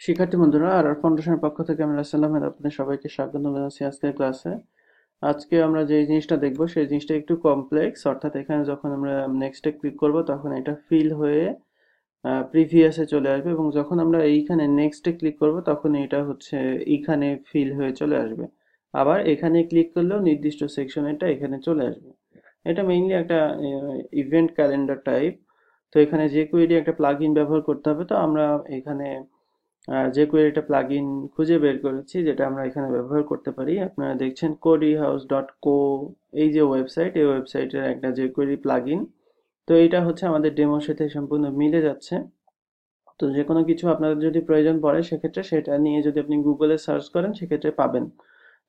শিক্ষার্থী বন্ধুরা, আর আর ফাউন্ডেশনের পক্ষ থেকে আমি রাসেল আহমেদ আপনাদের সবাইকে স্বাগত জানাচ্ছি আজকের ক্লাসে। আজকে আমরা যে জিনিসটা দেখব, সেই জিনিসটা একটু কমপ্লেক্স অর্থাৎ এখানে যখন আমরা নেক্সটে ক্লিক করব, তখন এটা ফিল হয়ে প্রিভিয়াসে চলে আসবে এবং যখন আমরা এইখানে নেক্সটে ক্লিক করব, তখন এটা হচ্ছে এইখানে ফিল হয়ে চলে আসবে। আবার এখানে ক্লিক করলেও নির্দিষ্ট সেকশন এটা এখানে চলে আসবে। এটা মেইনলি একটা ইভেন্ট ক্যালেন্ডার টাইপ তো এখানে যে কোয়েরি একটা প্লাগ ইন ব্যবহার করতে হবে, তো আমরা এখানে যে কোয়েরিটা প্লাগ খুঁজে বের করেছি, যেটা আমরা এখানে ব্যবহার করতে পারি, আপনারা দেখছেন কোডি হাউস ডট কো এই যে ওয়েবসাইট এই ওয়েবসাইটের একটা যে কোয়েরি প্লাগ তো এটা হচ্ছে আমাদের ডেমোর সাথে সম্পূর্ণ মিলে যাচ্ছে। তো যে কোনো কিছু আপনাদের যদি প্রয়োজন পড়ে, সেক্ষেত্রে সেটা নিয়ে যদি আপনি গুগলে সার্চ করেন, সেক্ষেত্রে পাবেন।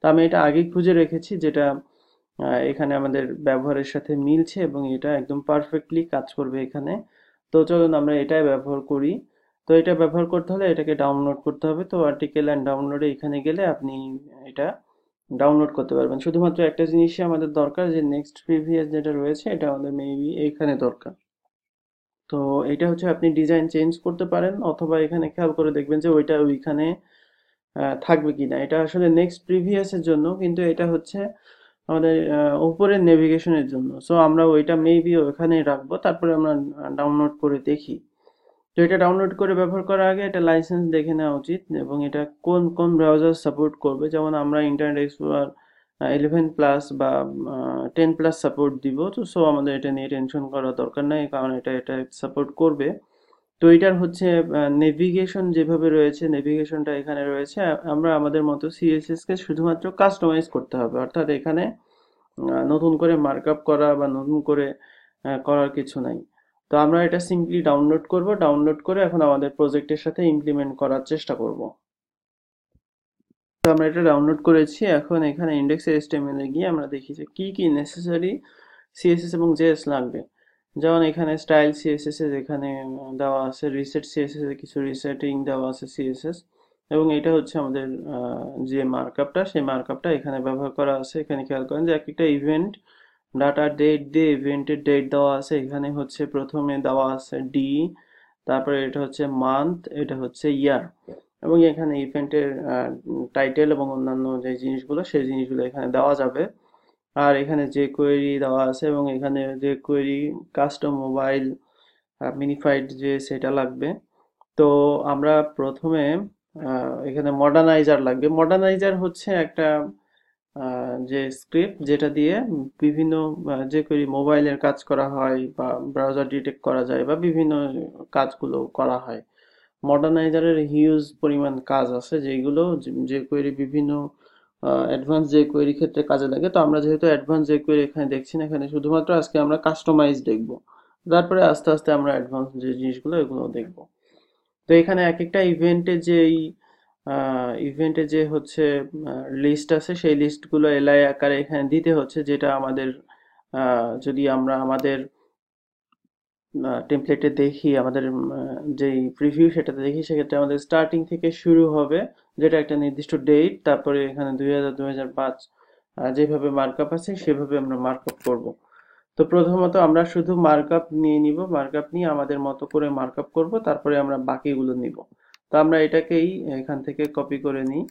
তো আমি এটা আগেই খুঁজে রেখেছি, যেটা এখানে আমাদের ব্যবহারের সাথে মিলছে এবং এটা একদম পারফেক্টলি কাজ করবে এখানে। তো চলুন আমরা এটাই ব্যবহার করি। তো এটা ব্যবহার করতে হলে এটাকে ডাউনলোড করতে হবে। তো আর্টিকেল অ্যান্ড ডাউনলোডে এখানে গেলে আপনি এটা ডাউনলোড করতে পারবেন। শুধুমাত্র একটা জিনিসই আমাদের দরকার যে নেক্সট প্রিভিয়াস যেটা রয়েছে এটা আমাদের মেবি এইখানে দরকার। তো এটা হচ্ছে আপনি ডিজাইন চেঞ্জ করতে পারেন অথবা এখানে খেয়াল করে দেখবেন যে ওইটা ওইখানে থাকবে কি না এটা আসলে নেক্সট প্রিভিয়াসের জন্য, কিন্তু এটা হচ্ছে আমাদের উপরের নেভিগেশনের জন্য। সো আমরা ওইটা মেবি ওখানে রাখব, তারপরে আমরা ডাউনলোড করে দেখি। তো এটা ডাউনলোড করে ব্যবহার করার আগে এটা লাইসেন্স দেখে নেওয়া উচিত এবং এটা কোন কোন ব্রাউজার সাপোর্ট করবে? যেমন আমরা ইন্টারনেট এক্সপ্লোরার ইলেভেন প্লাস বা টেন প্লাস সাপোর্ট দিব। তো সো আমাদের এটা নিয়ে টেনশন করার দরকার নাই, কারণ এটা এটা সাপোর্ট করবে। তো এটার হচ্ছে নেভিগেশন যেভাবে রয়েছে নেভিগেশনটা এখানে রয়েছে। আমরা আমাদের মতো সিএসএসকে শুধুমাত্র কাস্টমাইজ করতে হবে। অর্থাৎ এখানে নতুন করে মার্কআপ করা বা নতুন করে করার কিছু নাই। তো আমরা এটা সিম্পলি ডাউনলোড করব। ডাউনলোড করে এখন আমাদের প্রজেক্টের সাথে ইমপ্লিমেন্ট করার চেষ্টা করব। তো আমরা এটা ডাউনলোড করেছি। এখন এখানে ইন্ডেক্স এসটিএমএল এ গিয়ে আমরা দেখি যে কি কি নেসেসারি সিএসএস এবং জেএস লাগবে। যেমন এখানে স্টাইল সিএসএস এর এখানে দেওয়া আছে রিসেট সিএসএস এর কিছু রিসেটিং দেওয়া আছে সিএসএস এবং এটা হচ্ছে আমাদের যে মার্কআপটা সেই মার্কআপটা এখানে ব্যবহার করা আছে। এখানে খেয়াল করেন যে এক একটা ইভেন্ট ডাটা ডেট দিয়ে ইভেন্টের ডেট দেওয়া আছে, এখানে হচ্ছে প্রথমে দেওয়া আছে ডি তারপরে এটা হচ্ছে মান্থ এটা হচ্ছে ইয়ার এবং এখানে ইভেন্টের টাইটেল এবং অন্যান্য যে জিনিসগুলো, সেই জিনিসগুলো এখানে দেওয়া যাবে। আর এখানে যে কোয়েরি দেওয়া আছে এবং এখানে যে কোয়েরি কাস্টম মোবাইল মিনিফাইড যে সেটা লাগবে। তো আমরা প্রথমে এখানে মডার্নাইজার লাগবে। মডার্নাইজার হচ্ছে একটা যে স্ক্রিপ্ট যেটা দিয়ে বিভিন্ন যে করি মোবাইলের কাজ করা হয় বা ব্রাউজার ডিটেক্ট করা যায় বা বিভিন্ন কাজগুলো করা হয়। মডার্নাইজারের হিউজ পরিমাণ কাজ আছে যেগুলো যে কোয়েরি বিভিন্ন অ্যাডভান্স যে কোয়েরি ক্ষেত্রে কাজে লাগে। তো আমরা যেহেতু অ্যাডভান্স যে কোয়েরি এখানে দেখছি না এখানে শুধুমাত্র আজকে আমরা কাস্টমাইজ দেখব। তারপরে আস্তে আস্তে আমরা অ্যাডভান্স যে জিনিসগুলো এগুলো দেখব। তো এখানে এক একটা ইভেন্টে যেই ইভেন্টে যে হচ্ছে লিস্ট আছে, সেই লিস্টগুলো এলআই আকারে এখানে দিতে হচ্ছে, যেটা আমাদের যদি আমরা আমাদের টেমপ্লেটে দেখি, আমাদের যেই প্রিভিউ সেটাতে দেখি, সেক্ষেত্রে আমাদের স্টার্টিং থেকে শুরু হবে, যেটা একটা নির্দিষ্ট ডেট তারপরে এখানে দুই হাজার, দুই পাঁচ যেভাবে মার্কআপ আছে, সেভাবে আমরা মার্কআপ করব। তো প্রথমত আমরা শুধু মার্কআপ নিয়ে নিব মার্কআপ নিয়ে আমাদের মতো করে মার্কআপ করব, তারপরে আমরা বাকিগুলো নিব। তো আমরা এটাকেই এখান থেকে কপি করে নিই।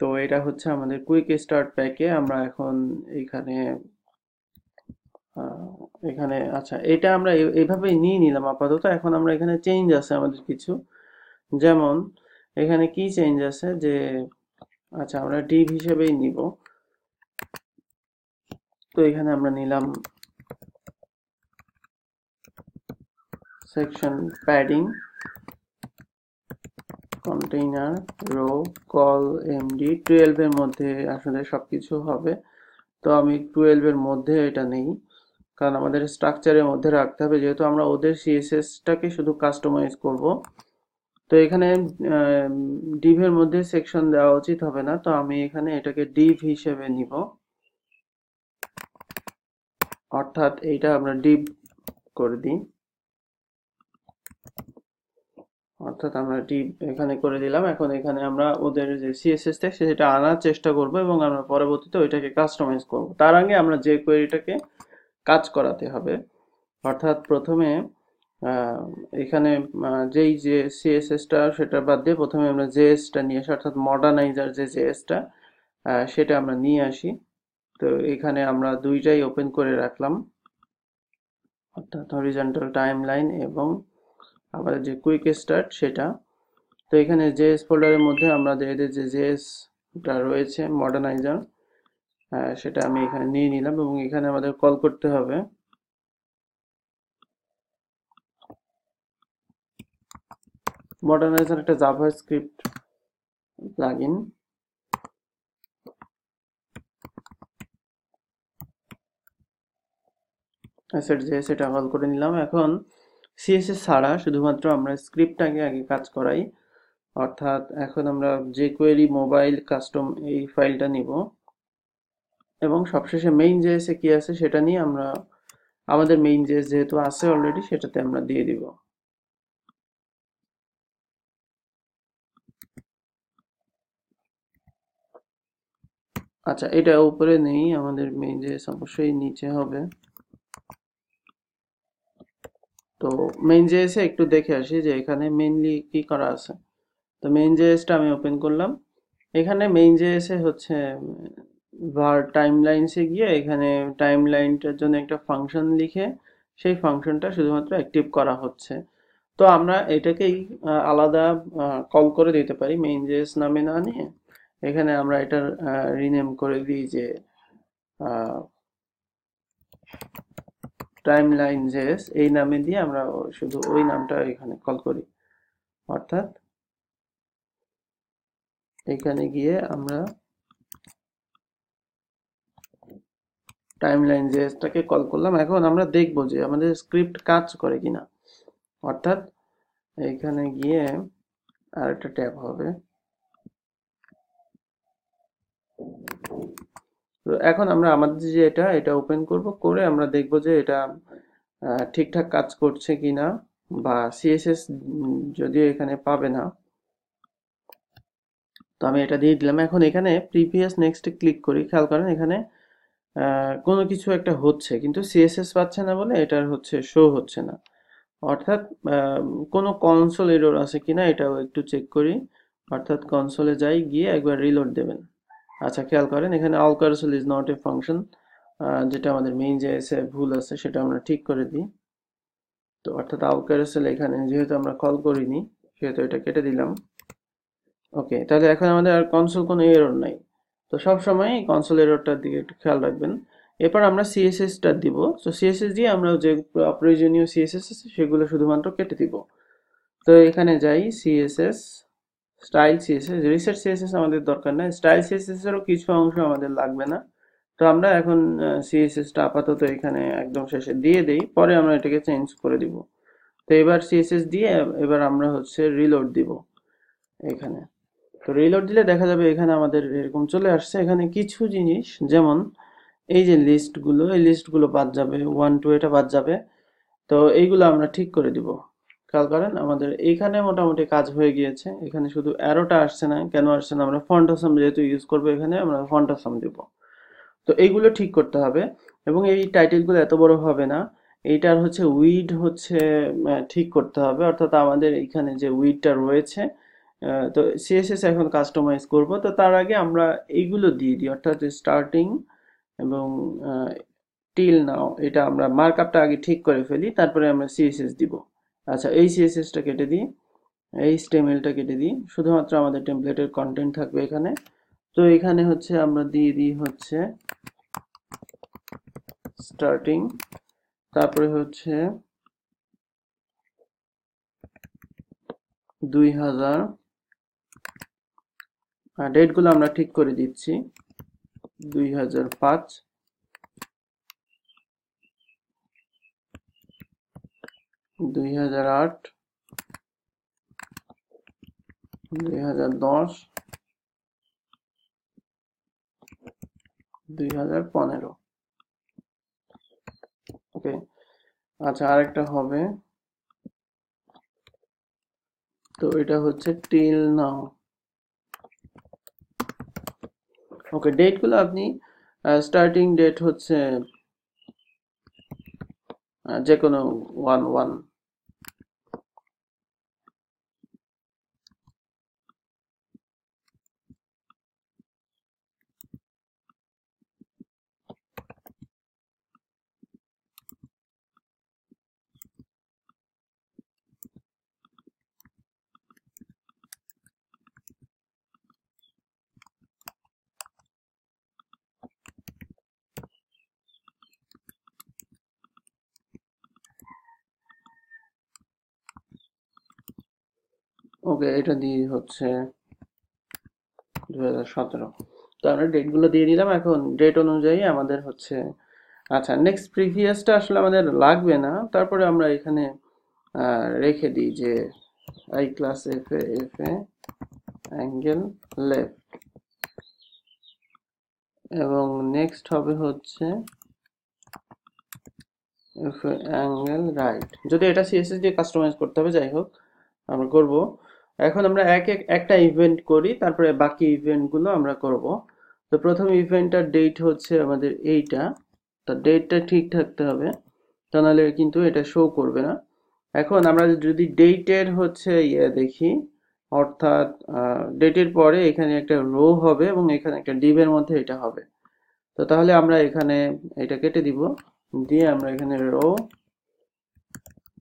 তো এটা হচ্ছে আমাদের কুইক স্টার্ট প্যাকে আমরা এখন এখানে এখানে আচ্ছা এটা আমরা এইভাবেই নিয়ে নিলাম আপাতত। এখন আমরা এখানে চেঞ্জ আছে আমাদের কিছু। যেমন, এখানে কি চেঞ্জ আছে? যে আচ্ছা আমরা ডিভ হিসেবেই নিব। তো এখানে আমরা নিলাম section padding container row col MD টুয়েলভের মধ্যে আসলে সব কিছু হবে। তো আমি টুয়েলভের মধ্যে এটা নেই। কারণ আমাদের স্ট্রাকচারের মধ্যে রাখতে হবে। যেহেতু আমরা ওদের সিএসএসটাকে শুধু কাস্টমাইজ করব। তো এখানে ডিভের মধ্যে সেকশন দেওয়া উচিত হবে না। তো আমি এখানে এটাকে ডিভ হিসেবে নিব। অর্থাৎ এইটা আমরা ডিভ করে দিই। অর্থাৎ আমরা এটি এখানে করে দিলাম। এখন এখানে আমরা ওদের যে সিএসএস ট্যাগ সেটা আনার চেষ্টা করব এবং আমরা পরবর্তীতে ওইটাকে কাস্টমাইজ করব। তার আগে আমরা যে কোয়েরিটাকে কাজ করাতে হবে, অর্থাৎ প্রথমে এখানে যেই যে সিএসএসটা সেটা বাদ দিয়ে প্রথমে আমরা জেএসটা নিয়ে আসি, অর্থাৎ মডার্নাইজার যে জেএসটা সেটা আমরা নিয়ে আসি। তো এখানে আমরা দুইটাই ওপেন করে রাখলাম, অর্থাৎ হরিজন্টাল টাইমলাইন এবং আমাদের যে কুইক স্টার্ট সেটা। তো এখানে জেএস ফোল্ডারের মধ্যে আমরা এদের যে জেএসটা রয়েছে মডার্নাইজার সেটা আমি এখানে নিয়ে নিলাম এবং এখানে আমাদের কল করতে হবে। মডার্নাইজার একটা জাভাস্ক্রিপ্ট প্লাগইন অ্যাসেট যে সেটা কল করে নিলাম। এখন সিএসএস ছাড়া শুধুমাত্র আমরা স্ক্রিপ্টটাকে আগে কাজ করাই। অর্থাৎ এখন আমরা যে কোয়েরি মোবাইল কাস্টম এই ফাইলটা নিব। এবং সবশেষে মেইন জেএসে কি আছে সেটা নিয়ে আমরা আমাদের মেইন জেএস যেহেতু আছে অলরেডি সেটাতে আমরা দিয়ে দিব। আচ্ছা এটা উপরে নেই, আমাদের মেইন জেএস অবশ্যই নিচে হবে। তো মেইন জেএসে একটু দেখে আসি যে এখানে মেইনলি কি করা আছে। তো মেইন জেএসটা আমি ওপেন করলাম। এখানে মেইন জেএসে হচ্ছে ভার টাইমলাইনসে গিয়ে এখানে টাইমলাইনটার জন্য একটা ফাংশন লিখে সেই ফাংশনটা শুধুমাত্র অ্যাক্টিভ করা হচ্ছে। তো আমরা এটাকেই আলাদা কল করে দিতে পারি মেইন জেএস নামে না নিয়ে। এখানে আমরা এটার রিনেম করে দিই যে টাইমলাইন জেস এই নামে দিয়ে আমরা শুধু ওই নামটা এখানে কল করি। অর্থাৎ এখানে গিয়ে আমরা টাইমলাইন জেএসটাকে কল করলাম। এখন আমরা দেখব যে আমাদের স্ক্রিপ্ট কাজ করে কিনা। অর্থাৎ এখানে গিয়ে আরেকটা ট্যাব হবে। তো এখন আমরা আমাদের যে এটা এটা ওপেন করব, করে আমরা দেখব যে এটা ঠিকঠাক কাজ করছে কিনা বা সিএসএস যদিও এখানে পাবে না। তো আমি এটা দিয়ে দিলাম। এখন এখানে প্রিভিয়াস নেক্সটে ক্লিক করি, খেয়াল করেন এখানে কোনো কিছু একটা হচ্ছে, কিন্তু সিএসএস পাচ্ছে না বলে এটার হচ্ছে শো হচ্ছে না। অর্থাৎ কোনো কনসোল এরর আছে কিনা এটাও একটু চেক করি। অর্থাৎ কনসোলে যাই, গিয়ে একবার রিলোড দেবেন। আচ্ছা খেয়াল করেন, এখানে all carousel is not a function যেটা আমাদের মেইন যে এসে ভুল আছে, সেটা আমরা ঠিক করে দিই। তো অর্থাৎ আল কারসল এখানে, যেহেতু আমরা কল করিনি, সেহেতু এটা কেটে দিলাম। ওকে তাহলে এখন আমাদের আর কনসোল কোনো এরর নাই। তো সব সময় কনসোল এররটার দিকে একটু খেয়াল রাখবেন। এরপর আমরা সিএসএসটা দিব। তো সিএসএস দিয়ে আমরা যে প্রয়োজনীয় সিএসএস আছে, সেগুলো শুধুমাত্র কেটে দিব। তো এখানে যাই CSS style CSS reset CSS আমাদের দরকার নাই। স্টাইল সিএসএস এরও কিছু অংশ আমাদের লাগবে না। তো আমরা এখন সিএসএসটা আপাতত এখানে একদম শেষে দিয়ে দেই। পরে আমরা এটাকে চেঞ্জ করে দিব। তো এবার সিএসএস দিয়ে এবার আমরা হচ্ছে রিলোড দিব এখানে। তো রিলোড দিলে দেখা যাবে এখানে আমাদের এরকম চলে আসছে। এখানে কিছু জিনিস, যেমন এই যে লিস্টগুলো এই লিস্টগুলো বাদ যাবে। ওয়ান টু এটা বাদ যাবে। তো এইগুলো আমরা ঠিক করে দিব। খেয়াল করেন, আমাদের এইখানে মোটামুটি কাজ হয়ে গিয়েছে। এখানে শুধু অ্যারোটা আসছে না, কেন আসছে না, আমরা ফন্ট যেহেতু ইউজ করব এখানে, আমরা ফন্ট আসাম দিব। তো এইগুলো ঠিক করতে হবে এবং এই টাইটেলগুলো এত বড় হবে না, এইটার হচ্ছে উইড হচ্ছে ঠিক করতে হবে। অর্থাৎ আমাদের এইখানে যে উইডটা রয়েছে তো সিএসএস এখন কাস্টমাইজ করব। তো তার আগে আমরা এইগুলো দিয়ে দিই, অর্থাৎ স্টার্টিং এবং টিল নাও এটা আমরা মার্কআপটা আগে ঠিক করে ফেলি, তারপরে আমরা সিএসএস দিব। আচ্ছা এই সিএসএসটা কেটে দিই, এই স্টেমেলটা কেটে দিই, শুধুমাত্র আমাদের টেমপ্লেটের কন্টেন্ট থাকবে এখানে। তো এখানে হচ্ছে আমরা দিয়ে দিই হচ্ছে স্টার্টিং তারপরে হচ্ছে দুই হাজার ডেটগুলো আমরা ঠিক করে দিচ্ছি, দুই হাজার পাঁচ। দুই হাজার আট, দুই হাজার দশ, দুই হাজার পনেরো। ওকে আচ্ছা আরেকটা হবে। তো এটা হচ্ছে টিল নাও ওকে ডেটগুলো আপনি স্টার্টিং ডেট হচ্ছে যে কোনো ওয়ান ওয়ান ওকে, এটা দিয়ে হচ্ছে দু হাজার সতেরো। তো আমরা ডেটগুলো দিয়ে দিলাম এখন ডেট অনুযায়ী আমাদের হচ্ছে আচ্ছা নেক্সট প্রিভিয়াসটা আসলে আমাদের লাগবে না। তারপরে আমরা এখানে রেখে দিই যে I class F A F A angle left এবং নেক্সট হবে হচ্ছে এফ অ্যাঙ্গেল রাইট যদি এটা সিএসএস দিয়ে কাস্টমাইজ করতে হবে, যাই হোক, আমরা করব। এখন আমরা এক এক, একটা ইভেন্ট করি, তারপরে বাকি ইভেন্টগুলো আমরা করব। তো প্রথম ইভেন্টটার ডেট হচ্ছে আমাদের এইটা। তো ডেটটা ঠিক থাকতে হবে, তা নাহলে কিন্তু এটা শো করবে না। এখন আমরা যদি ডেটের হচ্ছে ইয়ে দেখি, অর্থাৎ ডেটের পরে এখানে একটা রো হবে এবং এখানে একটা ডিভের মধ্যে এটা হবে। তো তাহলে আমরা এখানে এটা কেটে দিব। দিয়ে আমরা এখানে রো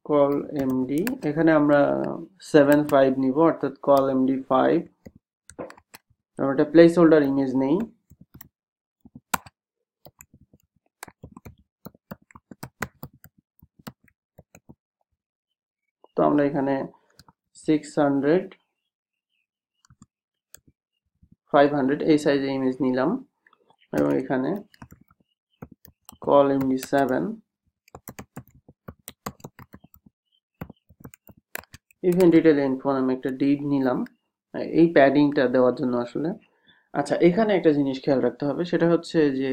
কল এমডি এখানে আমরা সেভেন ফাইভ নিব, অর্থাৎ কল এমডি ফাইভ আমরা একটা প্লেস হোল্ডার ইমেজ নেই। তো আমরা এখানে সিক্স হান্ড্রেড ফাইভ হান্ড্রেড এই সাইজের ইমেজ নিলাম। এবং এখানে col MD seven event detail info আমি একটা ডিড নিলাম। এই প্যাডিংটা দেওয়ার জন্য আসলে। আচ্ছা এখানে একটা জিনিস খেয়াল রাখতে হবে, সেটা হচ্ছে যে,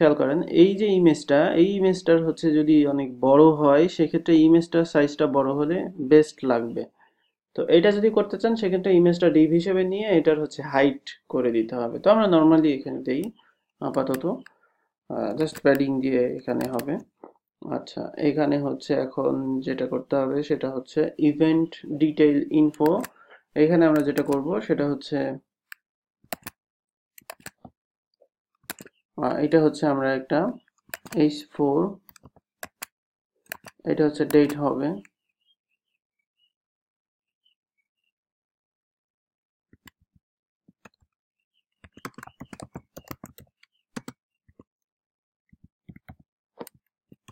খেয়াল করেন, এই যে ইমেজটা এই ইমেজটার হচ্ছে যদি অনেক বড় হয়, সেক্ষেত্রে ইমেজটার সাইজটা বড় হলে বেস্ট লাগবে। তো এটা যদি করতে চান, সেক্ষেত্রে ইমেজটা ডিভ হিসেবে নিয়ে এটার হচ্ছে হাইট করে দিতে হবে। তো আমরা নর্মালি এখানে দেই, আপাতত। জাস্ট প্যাডিং দিয়ে এখানে হবে। আচ্ছা এখানে হচ্ছে এখন যেটা করতে হবে সেটা হচ্ছে ইভেন্ট ডিটেইল ইনফো এখানে আমরা যেটা করব সেটা হচ্ছে এটা হচ্ছে আমরা একটা এইচ ফোর এটা হচ্ছে ডেট হবে।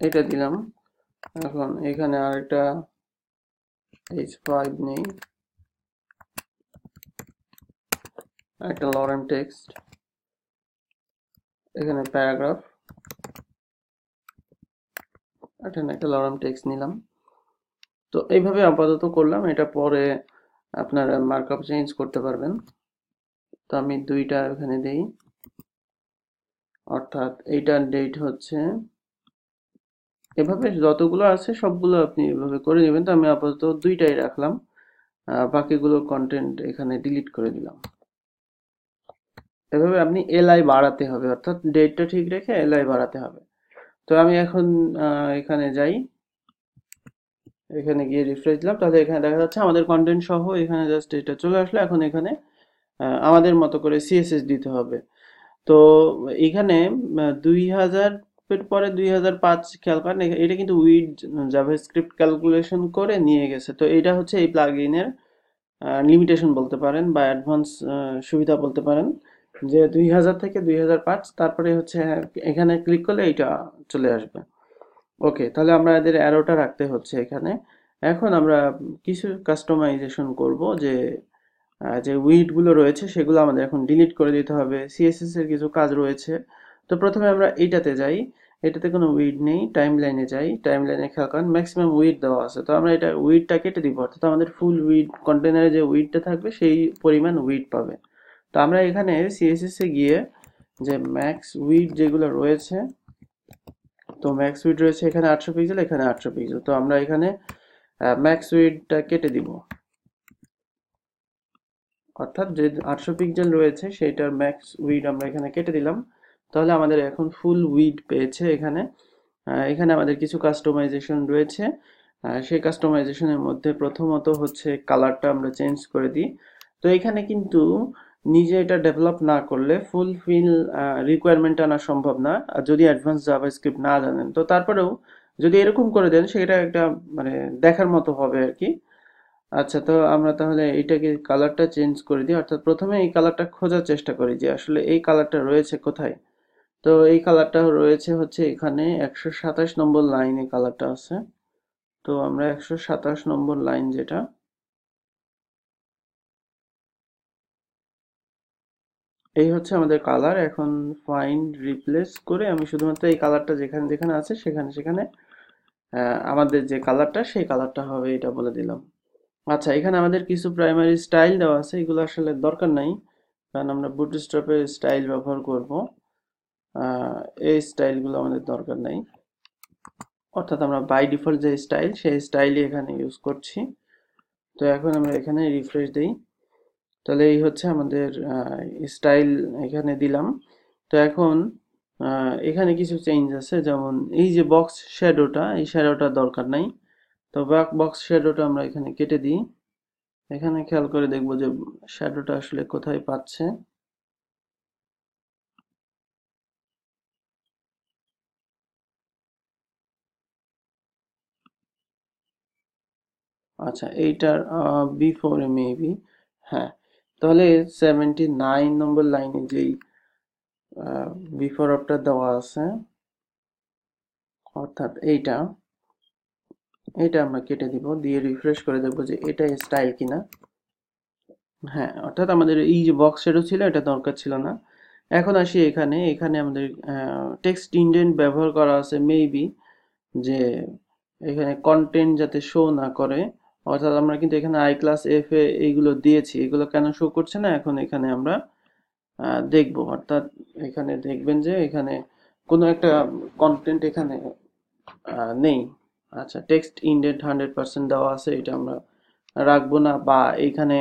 এটা দিলাম। এখন এখানে আরেকটা এইচ ফাইভ নেই। একটা লরেম টেক্সট এখানে প্যারাগ্রাফ এখানে একটা লরেম টেক্সট নিলাম। তো এইভাবে আপাতত করলাম, এটা পরে আপনারা মার্কআপ চেঞ্জ করতে পারবেন। তো আমি দুইটা এখানে দেই। অর্থাৎ এইটার ডেট হচ্ছে এভাবে যতগুলো আছে সবগুলো আপনি এভাবে করে নেবেন। তো আমি আপাতত দুইটাই রাখলাম। বাকিগুলো কন্টেন্ট এখানে ডিলিট করে দিলাম। এভাবে আপনি এলআই বাড়াতে হবে, অর্থাৎ ডেটটা ঠিক রেখে এলআই বাড়াতে হবে। তো আমি এখন এখানে যাই। এখানে গিয়ে রিফ্রেশ দিলাম। তাহলে এখানে দেখা যাচ্ছে আমাদের কন্টেন্ট সহ এখানে জাস্ট এটা চলে আসলো। এখন এখানে আমাদের মতো করে সিএসএস দিতে হবে। তো এখানে দুই হাজার পরে দুই হাজার পাঁচ খেয়াল করেন এটা কিন্তু উইড জাভাস্ক্রিপ্ট ক্যালকুলেশন করে নিয়ে গেছে। তো এটা হচ্ছে এই প্লাগ ইনের লিমিটেশন বলতে পারেন বা অ্যাডভান্স সুবিধা বলতে পারেন। যে দুই হাজার থেকে দুই হাজার পাঁচ, তারপরে হচ্ছে এখানে ক্লিক করলে এইটা চলে আসবে। ওকে তাহলে আমরা এদের অ্যারোটা রাখতে হচ্ছে এখানে। এখন আমরা কিছু কাস্টমাইজেশন করব যে যে উইডগুলো রয়েছে সেগুলো আমাদের এখন ডিলিট করে দিতে হবে। সিএসএস এর কিছু কাজ রয়েছে। তো প্রথমে আমরা এইটাতে যাই। এটাতে কোনো উইড নেই টাইম লাইনে যাই। টাইম লাইনে খেয়াল করেন ম্যাক্সিমাম উইড দেওয়া আছে। তো আমরা এটা উইডটা কেটে দিব, অর্থাৎ আমাদের ফুল উইড কন্টেনারে যে উইডটা থাকবে, সেই পরিমাণ উইড পাবে। তো আমরা এখানে সিএসএস গিয়ে যে ম্যাক্স উইড যেগুলো রয়েছে, তো ম্যাক্স উইড রয়েছে এখানে আটশো পিক্সেল এখানে আটশো পিক্সেল তো আমরা এখানে ম্যাক্স উইডটা কেটে দিব। অর্থাৎ যে আটশো পিক্সেল রয়েছে, সেইটার ম্যাক্স উইড আমরা এখানে কেটে দিলাম। তাহলে আমাদের এখন ফুল উইড পেয়েছে এখানে। এখানে আমাদের কিছু কাস্টমাইজেশন রয়েছে। সেই কাস্টমাইজেশনের মধ্যে প্রথমত হচ্ছে কালারটা আমরা চেঞ্জ করে দিই। তো এখানে কিন্তু নিজে এটা ডেভেলপ না করলে ফুল ফিল রিকোয়ারমেন্ট আনা সম্ভব না। আর যদি অ্যাডভান্স জাভাস্ক্রিপ্ট না জানেন, তো তারপরেও যদি এরকম করে দেন, সেটা একটা মানে দেখার মতো হবে আর কি। আচ্ছা তো আমরা তাহলে এইটাকে কালারটা চেঞ্জ করে দিই। অর্থাৎ প্রথমে এই কালারটা খোঁজার চেষ্টা করি যে আসলে এই কালারটা রয়েছে কোথায়। তো এই কালারটা রয়েছে হচ্ছে এখানে একশো সাতাশ নম্বর লাইনে কালারটা আছে। তো আমরা একশো সাতাশ নম্বর লাইন যেটা, এই হচ্ছে আমাদের কালার এখন ফাইন রিপ্লেস করে আমি শুধুমাত্র এই কালারটা যেখানে যেখানে আছে, সেখানে সেখানে আমাদের যে কালারটা সেই কালারটা হবে এটা বলে দিলাম। আচ্ছা এখানে আমাদের কিছু প্রাইমারি স্টাইল দেওয়া আছে, এগুলো আসলে দরকার নাই, কারণ আমরা বুট স্টপের স্টাইল ব্যবহার করব। এই স্টাইলগুলো আমাদের দরকার নাই। অর্থাৎ আমরা বাই ডিফল্ট যে স্টাইল সেই স্টাইলই এখানে ইউজ করছি। তো এখন আমরা এখানে রিফ্রেশ দেই। তাহলে এই হচ্ছে আমাদের স্টাইল এখানে দিলাম। তো এখন এখানে কিছু চেঞ্জ আছে। যেমন এই যে বক্স শ্যাডোটা এই শ্যাডোটা দরকার নাই। তো বক্স শ্যাডোটা আমরা এখানে কেটে দিই। এখানে খেয়াল করে দেখব যে শ্যাডোটা আসলে কোথায় পাচ্ছে। আচ্ছা এইটার বিফোরে মেবি হ্যাঁ। তাহলে সেভেন্টি নাইন নম্বর লাইনে যেই বিফোর অফটা দেওয়া আছে, অর্থাৎ এইটা এটা আমরা কেটে দিব, দিয়ে রিফ্রেশ করে দেখব যে এটা স্টাইল কিনা। হ্যাঁ অর্থাৎ আমাদের এই যে বক্স শেডো ছিল, এটা দরকার ছিল না। এখন আসি এখানে এখানে আমাদের টেক্সট ইন্ডেন্ট ব্যবহার করা আছে মেবি যে এখানে কন্টেন্ট যাতে শো না করে অর্থাৎ আমরা কিন্তু এখানে আই ক্লাস এফ এ এইগুলো দিয়েছি। এগুলো কেন শো করছে না? এখন এখানে আমরা দেখব। অর্থাৎ এখানে দেখবেন যে এখানে কোনো একটা কন্টেন্ট এখানে নেই। আচ্ছা টেক্সট ইন্ডেন্ট হান্ড্রেড পার্সেন্ট দেওয়া আছে, এটা আমরা রাখব না। বা এখানে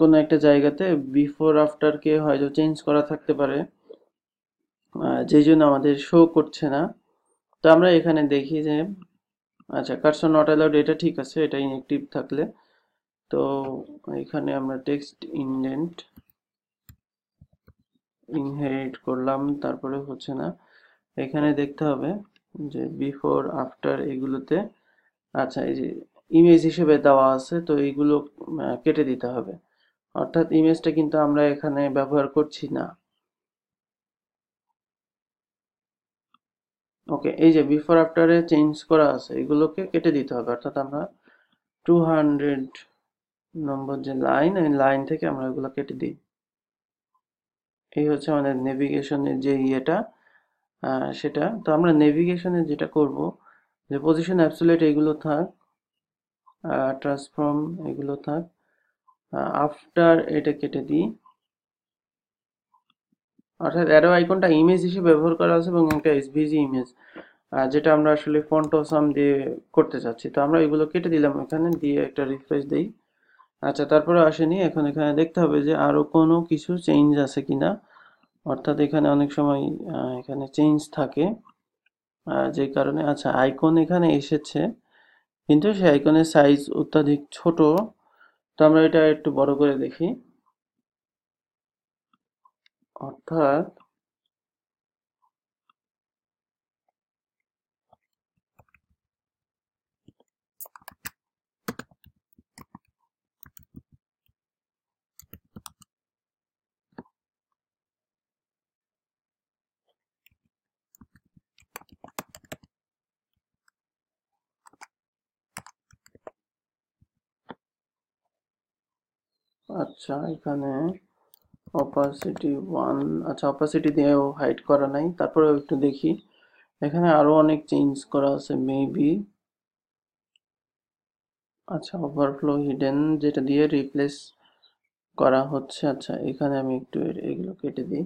কোনো একটা জায়গাতে বিফোর আফটারকে হয়তো চেঞ্জ করা থাকতে পারে। যেই জন্য আমাদের শো করছে না। তো আমরা এখানে দেখি যে আচ্ছা কারসন নট অ্যালাউড এটা ঠিক আছে, এটা ইনঅ্যাক্টিভ থাকলে। তো এখানে আমরা টেক্সট ইন্ডেন্ট ইনহেরিট করলাম, তারপরে হচ্ছে না। এখানে দেখতে হবে যে বিফোর আফটার এগুলোতে আচ্ছা এই যে ইমেজ হিসেবে দেওয়া আছে, তো এইগুলো কেটে দিতে হবে। অর্থাৎ ইমেজটা কিন্তু আমরা এখানে ব্যবহার করছি না। ওকে এই যে বিফোর আফটারে চেঞ্জ করা আছে, এগুলোকে কেটে দিতে হবে। অর্থাৎ আমরা টু হান্ড্রেড নম্বর যে লাইন এই লাইন থেকে আমরা এগুলো কেটে দিই। এই হচ্ছে আমাদের নেভিগেশনের যে ইয়েটা সেটা। তো আমরা নেভিগেশনে যেটা করব, যে পজিশন অ্যাবসোলিউট এগুলো থাক ট্রান্সফর্ম এগুলো থাক আফটার এটা কেটে দিই। অর্থাৎ অ্যারো আইকনটা ইমেজ হিসেবে ব্যবহার করা আছে এবং একটা এসভিজি ইমেজ যেটা আমরা আসলে ফন্ট অসাম দিয়ে করতে চাচ্ছি। তো আমরা এগুলো কেটে দিলাম এখানে, দিয়ে একটা রিফ্রেশ দিই। আচ্ছা তারপরে আসেনি, এখন এখানে দেখতে হবে যে আরও কোনো কিছু চেঞ্জ আছে কিনা। অর্থাৎ এখানে অনেক সময় এখানে চেঞ্জ থাকে যে কারণে আচ্ছা আইকন এখানে এসেছে, কিন্তু সেই আইকনের সাইজ অত্যাধিক ছোট। তো আমরা এটা একটু বড় করে দেখি। অর্থাৎ আচ্ছা এখানে অপাসিটি ওয়ান আচ্ছা অপাসিটি দিয়েও হাইড করা নাই। তারপরে একটু দেখি। এখানে আরও অনেক চেঞ্জ করা আছে মেবি আচ্ছা ওভারফ্লো হিডেন যেটা দিয়ে রিপ্লেস করা হচ্ছে। আচ্ছা এখানে আমি একটু এগুলো কেটে দিই।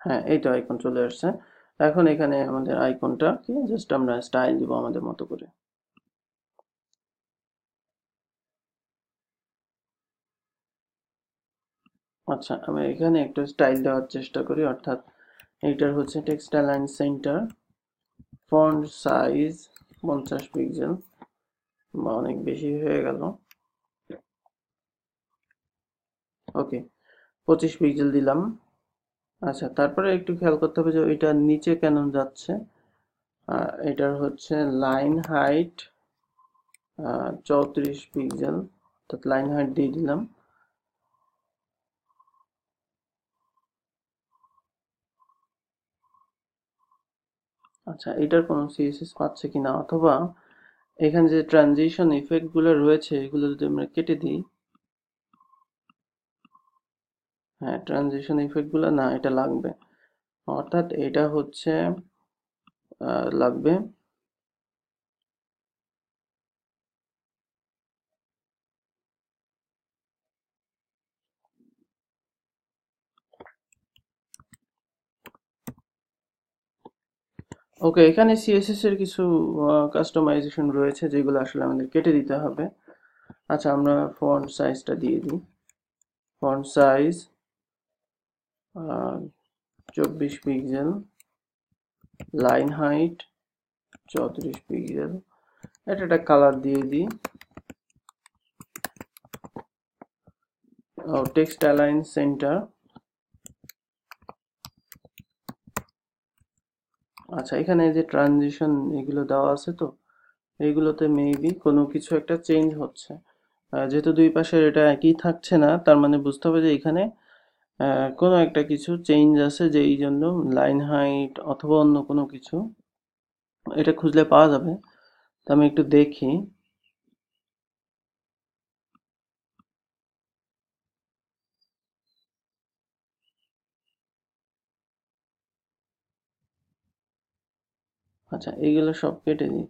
হ্যাঁ এই তো আইকন চলে আসছে। এখন এখানে আমাদের আইকনটা কি? জাস্ট আমরা স্টাইল দিব আমাদের মতো করে। আচ্ছা আমি এখানে একটু স্টাইল দেওয়ার চেষ্টা করি, অর্থাৎ এইটার হচ্ছে text align center font size পঞ্চাশ পিক্সেল বা অনেক বেশি হয়ে গেল। ওকে পঁচিশ পিক্সেল দিলাম। আচ্ছা তারপরে একটু খেয়াল করতে হবে যে ওইটার নিচে কেন যাচ্ছে। এটার হচ্ছে লাইন হাইট চৌত্রিশ পিক্সেল অর্থাৎ লাইন হাইট দিয়ে দিলাম। আচ্ছা এটার কোনো সিএসএস পাচ্ছে কিনা? অথবা এখানে যে ট্রানজিশন ইফেক্টগুলো রয়েছে, এগুলো যদি আমরা কেটে দিই। হ্যাঁ ট্রানজিশন ইফেক্টগুলো না, এটা লাগবে। অর্থাৎ এটা হচ্ছে লাগবে ওকে এখানে সিএসএস এর কিছু কাস্টমাইজেশন রয়েছে যেগুলো আসলে আমাদের কেটে দিতে হবে। আচ্ছা আমরা ফন্ট সাইজটা দিয়ে দিই। ফন্ট সাইজ চব্বিশ পিক্সেল লাইন হাইট চৌত্রিশ পিক্সেল এটা একটা কালার দিয়ে দিই। টেক্সট অ্যালাইন সেন্টার আচ্ছা এখানে যে ট্রানজিশন এগুলো দেওয়া আছে তো এইগুলোতে মেবি কোনো কিছু একটা চেঞ্জ হচ্ছে। যেহেতু দুই পাশে এটা একই থাকছে না, তার মানে বুঝতে হবে যে এখানে কোনো একটা কিছু চেঞ্জ আছে যে এই জন্য লাইন হাইট অথবা অন্য কোনো কিছু, এটা খুঁজলে পাওয়া যাবে। তো আমি একটু দেখি। আচ্ছা এইগুলো সব কেটে দিই।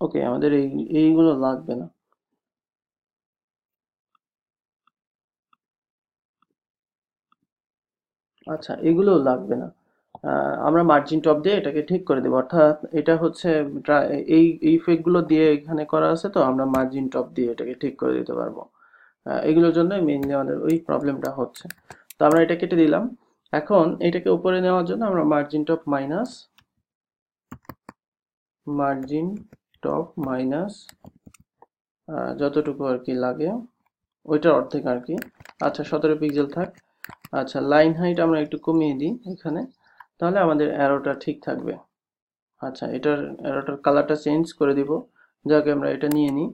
ওকে, আমাদের এই, এইগুলো লাগবে না। আচ্ছা এগুলো লাগবে না। আমরা মার্জিন টপ দিয়ে এটাকে ঠিক করে দেবো। অর্থাৎ এটা হচ্ছে এই ইফেক্টগুলো দিয়ে এখানে করা আছে তো, আমরা মার্জিন টপ দিয়ে এটাকে ঠিক করে দিতে পারব। এগুলোর জন্য মেইনলি আমাদের ওই প্রবলেমটা হচ্ছে। তো আমরা এটা কেটে দিলাম। এখন এটাকে উপরে নেওয়ার জন্য আমরা margin top minus margin top minus যতটুকু আর কি লাগে, ওইটার অর্ধেক আর কি। আচ্ছা সতেরো পিক্সেল থাক। আচ্ছা লাইন হাইট আমরা একটু কমিয়ে দিই এখানে। তাহলে আমাদের অ্যারোটা ঠিক থাকবে। আচ্ছা এটার অ্যারোটার কালারটা চেঞ্জ করে দিব। যাকে, আমরা এটা নিয়ে নিই।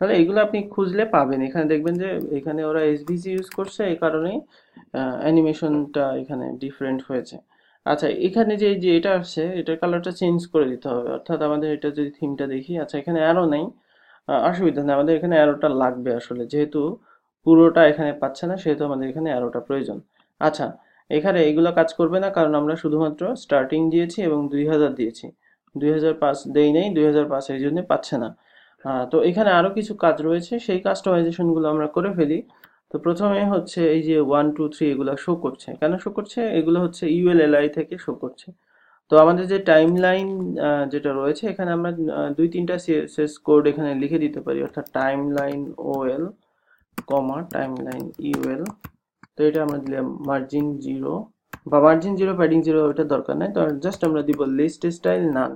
তাহলে এগুলো আপনি খুঁজলে পাবেন। এখানে দেখবেন যে এখানে ওরা এসভিসি ইউজ করছে, এই কারণেই অ্যানিমেশনটা এখানে ডিফারেন্ট হয়েছে। আচ্ছা এখানে যে যে এটা আসছে, এটার কালারটা চেঞ্জ করে দিতে হবে। অর্থাৎ আমাদের এটা যদি থিমটা দেখি আচ্ছা এখানে অ্যারো নেই অসুবিধা নেই। আমাদের এখানে অ্যারোটা লাগবে আসলে। যেহেতু পুরোটা এখানে পাচ্ছে না, সেহেতু আমাদের এখানে অ্যারোটা প্রয়োজন। আচ্ছা এখানে এগুলো কাজ করবে না, কারণ আমরা শুধুমাত্র স্টার্টিং দিয়েছি এবং দুই হাজার দিয়েছি। দুই হাজার পাঁচ দেই নেই, দুই হাজার পাঁচ এই জন্য পাচ্ছে না। তো এখানে আরও কিছু কাজ রয়েছে। সেই কাস্টমাইজেশনগুলো আমরা করে ফেলি। তো প্রথমে হচ্ছে এই যে ওয়ান টু থ্রি এগুলো শো করছে। কেন শো করছে? এগুলো হচ্ছে ইউএলএলআই থেকে শো করছে। তো আমাদের যে টাইম লাইন যেটা রয়েছে, এখানে আমরা দুই, তিনটা সিএসএস কোড এখানে লিখে দিতে পারি। অর্থাৎ time line OL comma time line UL তো এটা আমরা দিলাম মার্জিন জিরো বা মার্জিন জিরো প্যাডিং জিরো ওটা দরকার নাই। তো জাস্ট আমরা দিব লিস্ট স্টাইল নান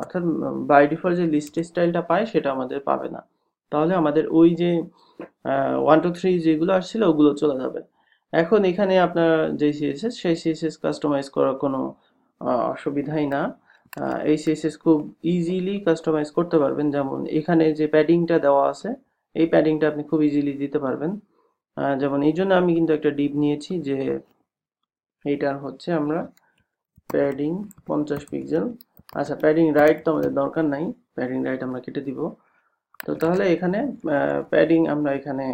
অর্থাৎ বাই ডিফল্ট যে লিস্ট স্টাইলটা পায়, সেটা আমাদের পাবে না। তাহলে আমাদের ওই যে ওয়ান টু থ্রি যেগুলো আসছিল, ওগুলো চলে যাবে। এখন এখানে আপনার যে সিএসএস সেই সিএসএস কাস্টমাইজ করার কোনো অসুবিধাই না। এই সিএসএস খুব ইজিলি কাস্টমাইজ করতে পারবেন। যেমন এখানে যে প্যাডিংটা দেওয়া আছে, এই প্যাডিংটা আপনি খুব ইজিলি দিতে পারবেন। যেমন এই জন্য আমি কিন্তু একটা ডিপ নিয়েছি যে, এইটার হচ্ছে আমরা প্যাডিং পঞ্চাশ পিক্সেল আচ্ছা প্যাডিং রাইট তো আমাদের দরকার নাই। প্যাডিং রাইট আমরা কেটে দিব। তো তাহলে এখানে প্যাডিং আমরা এখানে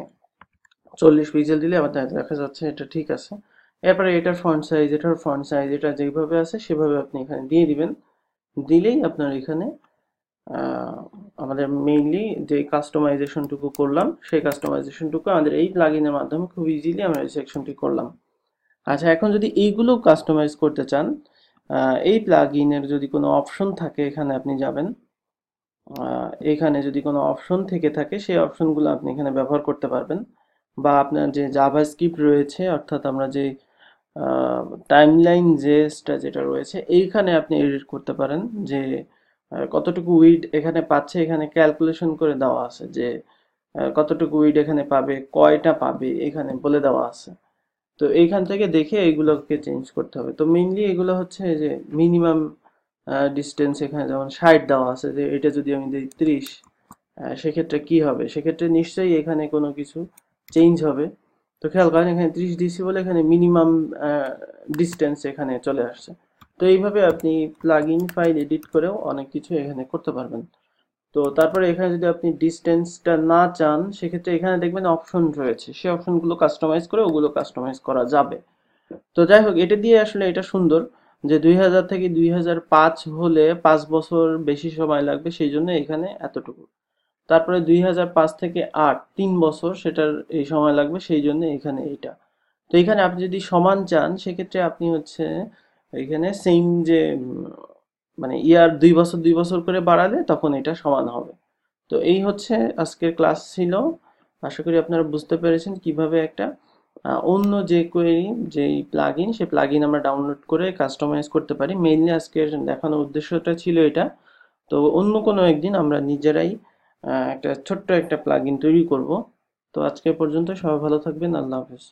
চল্লিশ পিক্সেল দিলে আমাদের দেখা যাচ্ছে এটা ঠিক আছে। এরপরে এটার ফন্ট সাইজ এটার ফন্ট সাইজ এটা যেভাবে আছে সেভাবে আপনি এখানে দিয়ে দিবেন। দিলেই আপনার এখানে আমাদের মেইনলি যে কাস্টমাইজেশনটুকু করলাম, সেই কাস্টমাইজেশনটুকু আমাদের এই প্লাগইনের মাধ্যমে খুব ইজিলি আমরা এই সেকশনটি করলাম। আচ্ছা এখন যদি এইগুলো কাস্টমাইজ করতে চান এই প্লাগইনের যদি কোনো অপশন থাকে, এখানে আপনি যাবেন। এখানে যদি কোনো অপশন থেকে থাকে, সেই অপশনগুলো আপনি এখানে ব্যবহার করতে পারবেন। বা আপনার যে জাভাস্ক্রিপ্ট রয়েছে, অর্থাৎ আমরা যে টাইমলাইন জেসটা যেটা রয়েছে, এইখানে আপনি এডিট করতে পারেন যে কতটুকু উইড এখানে পাচ্ছে, এখানে ক্যালকুলেশন করে দেওয়া আছে যে কতটুকু উইড এখানে পাবে, কয়টা পাবে, এখানে বলে দেওয়া আছে। তো এইখান থেকে দেখে এগুলোকে চেঞ্জ করতে হবে। তো মেইনলি এগুলো হচ্ছে যে মিনিমাম ডিস্টেন্স এখানে যেমন ষাট দেওয়া আছে যে এটা যদি আমি দিই ত্রিশ সেক্ষেত্রে কি হবে? সেক্ষেত্রে নিশ্চয়ই এখানে কোনো কিছু চেঞ্জ হবে। তো খেয়াল করেন এখানে ত্রিশ ডিসি বলে এখানে মিনিমাম ডিস্টেন্স এখানে চলে আসছে। তো এইভাবে আপনি প্লাগ ইন ফাইল এডিট করেও অনেক কিছু এখানে করতে পারবেন। তো তারপরে এখানে যদি আপনি ডিস্টেন্সটা না চান, সেক্ষেত্রে এখানে দেখবেন অপশন রয়েছে। সেই অপশনগুলো কাস্টমাইজ করে ওগুলো কাস্টমাইজ করা যাবে। তো যাই হোক, এটা দিয়ে আসলে এটা সুন্দর যে দুই হাজার থেকে দুই হাজার পাঁচ হলে পাঁচ বছর বেশি সময় লাগবে, সেই জন্য এখানে এতটুকু। তারপরে দুই হাজার পাঁচ থেকে আট, তিন বছর সেটার এই সময় লাগবে, সেই জন্য এখানে এইটা তো এখানে আপনি যদি সমান চান, সেক্ষেত্রে আপনি হচ্ছে এখানে সেম যে মানে ইয়ার দুই বছর দুই বছর করে বাড়ালে তখন এটা সমান হবে। তো এই হচ্ছে আজকের ক্লাস ছিল। আশা করি আপনারা বুঝতে পেরেছেন কীভাবে একটা অন্য যে কোয়েরি যেই প্লাগইন সেই প্লাগইন আমরা ডাউনলোড করে কাস্টমাইজ করতে পারি। মেইনলি আজকের দেখানোর উদ্দেশ্যটা ছিল এটা। তো অন্য কোনো একদিন আমরা নিজেরাই একটা ছোট্ট একটা প্লাগইন তৈরি করব। তো আজকে পর্যন্ত সবাই ভালো থাকবেন। আল্লাহ হাফেজ।